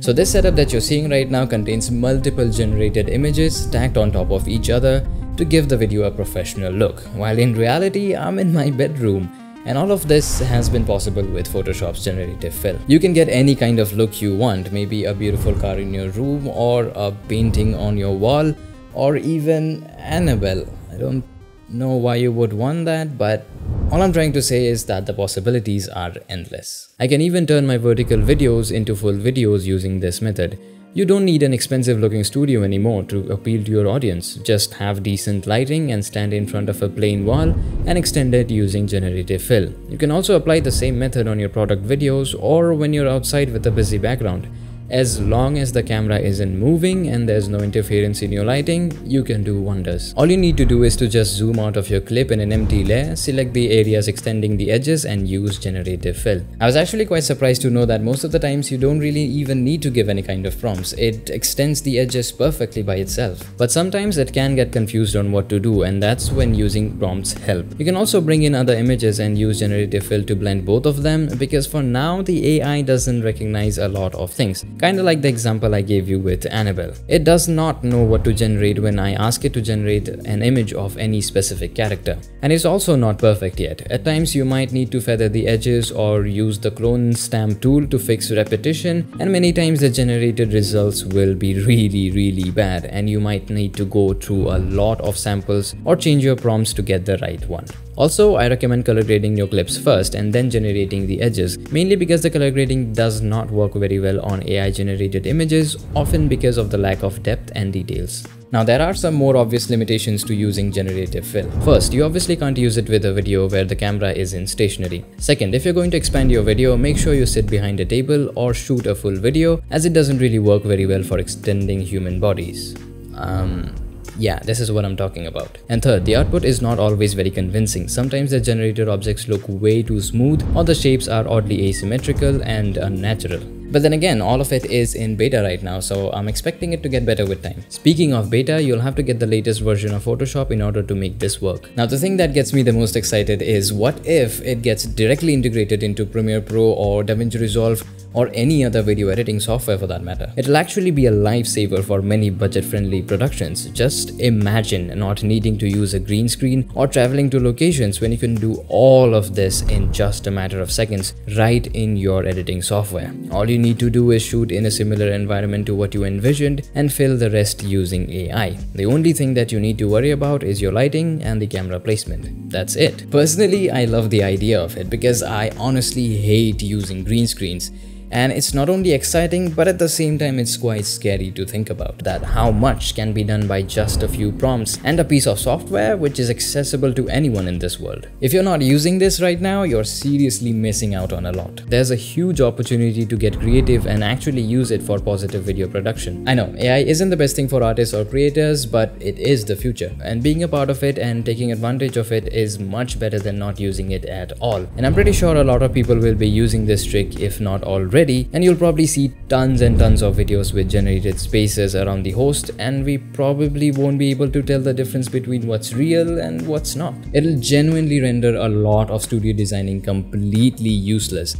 So this setup that you're seeing right now contains multiple generated images stacked on top of each other to give the video a professional look, while in reality I'm in my bedroom and all of this has been possible with Photoshop's generative fill. You can get any kind of look you want, maybe a beautiful car in your room or a painting on your wall or even Annabelle. I don't know why you would want that, but all I'm trying to say is that the possibilities are endless. I can even turn my vertical videos into full videos using this method. You don't need an expensive looking studio anymore to appeal to your audience. Just have decent lighting and stand in front of a plain wall and extend it using generative fill. You can also apply the same method on your product videos or when you're outside with a busy background. As long as the camera isn't moving and there's no interference in your lighting, you can do wonders. All you need to do is to just zoom out of your clip in an empty layer, select the areas extending the edges and use generative fill. I was actually quite surprised to know that most of the times you don't really even need to give any kind of prompts. It extends the edges perfectly by itself. But sometimes it can get confused on what to do and that's when using prompts help. You can also bring in other images and use generative fill to blend both of them because for now the AI doesn't recognize a lot of things. Kinda like the example I gave you with Annabelle. It does not know what to generate when I ask it to generate an image of any specific character. And it's also not perfect yet. At times you might need to feather the edges or use the clone stamp tool to fix repetition and many times the generated results will be really really bad and you might need to go through a lot of samples or change your prompts to get the right one. Also, I recommend color grading your clips first and then generating the edges, mainly because the color grading does not work very well on AI generated images, often because of the lack of depth and details. Now there are some more obvious limitations to using generative fill. First, you obviously can't use it with a video where the camera is in stationary. Second, if you're going to expand your video, make sure you sit behind a table or shoot a full video as it doesn't really work very well for extending human bodies. Um, yeah, this is what I'm talking about. And third, the output is not always very convincing. Sometimes the generated objects look way too smooth or the shapes are oddly asymmetrical and unnatural. But then again, all of it is in beta right now, so I'm expecting it to get better with time. Speaking of beta, you'll have to get the latest version of Photoshop in order to make this work. Now the thing that gets me the most excited is what if it gets directly integrated into Premiere Pro or DaVinci Resolve or any other video editing software for that matter. It'll actually be a lifesaver for many budget-friendly productions. Just imagine not needing to use a green screen or traveling to locations when you can do all of this in just a matter of seconds right in your editing software. All you need to do is shoot in a similar environment to what you envisioned and fill the rest using AI. The only thing that you need to worry about is your lighting and the camera placement. That's it. Personally, I love the idea of it because I honestly hate using green screens and it's not only exciting but at the same time it's quite scary to think about that how much can be done by just a few prompts and a piece of software which is accessible to anyone in this world. If you're not using this right now, you're seriously missing out on a lot. There's a huge opportunity to get creative and actually use it for positive video production. I know AI isn't the best thing for artists or creators but it is the future and being a part of it and taking advantage of it is much better than not using it at all. And I'm pretty sure a lot of people will be using this trick if not already already and you'll probably see tons and tons of videos with generated spaces around the host and we probably won't be able to tell the difference between what's real and what's not. It'll genuinely render a lot of studio designing completely useless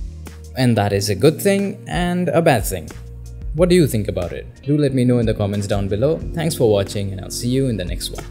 and that is a good thing and a bad thing. What do you think about it? Do let me know in the comments down below. Thanks for watching and I'll see you in the next one.